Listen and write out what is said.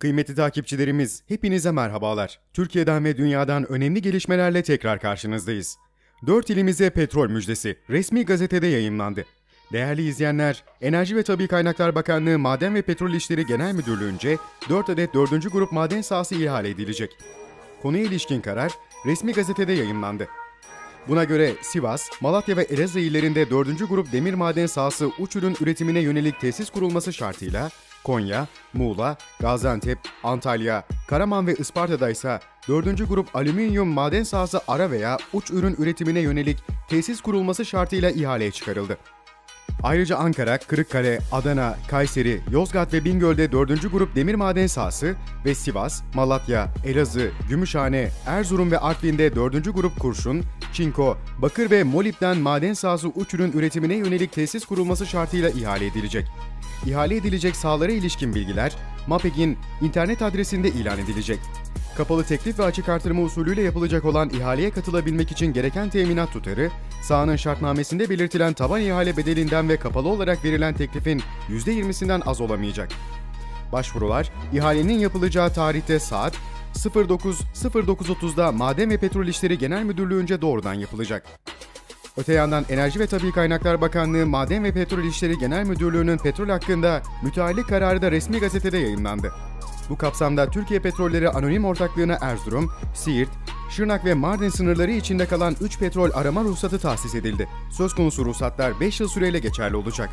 Kıymetli takipçilerimiz, hepinize merhabalar. Türkiye'den ve dünyadan önemli gelişmelerle tekrar karşınızdayız. Dört ilimize petrol müjdesi resmi gazetede yayımlandı. Değerli izleyenler, Enerji ve Tabi Kaynaklar Bakanlığı Maden ve Petrol İşleri Genel Müdürlüğü'nce 4 adet 4. grup maden sahası ihale edilecek. Konuya ilişkin karar resmi gazetede yayımlandı. Buna göre Sivas, Malatya ve Elazığ illerinde 4. grup demir maden sahası uç ürün üretimine yönelik tesis kurulması şartıyla Konya, Muğla, Gaziantep, Antalya, Karaman ve Isparta'da ise 4. grup alüminyum maden sahası ara veya uç ürün üretimine yönelik tesis kurulması şartıyla ihaleye çıkarıldı. Ayrıca Ankara, Kırıkkale, Adana, Kayseri, Yozgat ve Bingöl'de 4. grup demir maden sahası ve Sivas, Malatya, Elazığ, Gümüşhane, Erzurum ve Artvin'de 4. grup kurşun, çinko, bakır ve molibden maden sahası uç ürün üretimine yönelik tesis kurulması şartıyla ihale edilecek. İhale edilecek sahalara ilişkin bilgiler MAPEG'in internet adresinde ilan edilecek. Kapalı teklif ve açık artırma usulüyle yapılacak olan ihaleye katılabilmek için gereken teminat tutarı, sahanın şartnamesinde belirtilen taban ihale bedelinden ve kapalı olarak verilen teklifin %20'sinden az olamayacak. Başvurular, ihalenin yapılacağı tarihte saat 09.09.30'da Maden ve Petrol İşleri Genel Müdürlüğü'nce doğrudan yapılacak. Öte yandan Enerji ve Tabi Kaynaklar Bakanlığı Maden ve Petrol İşleri Genel Müdürlüğü'nün petrol hakkında müteallik kararı da resmi gazetede yayınlandı. Bu kapsamda Türkiye Petrolleri Anonim Ortaklığı'na Erzurum, Siirt, Şırnak ve Mardin sınırları içinde kalan 3 petrol arama ruhsatı tahsis edildi. Söz konusu ruhsatlar 5 yıl süreyle geçerli olacak.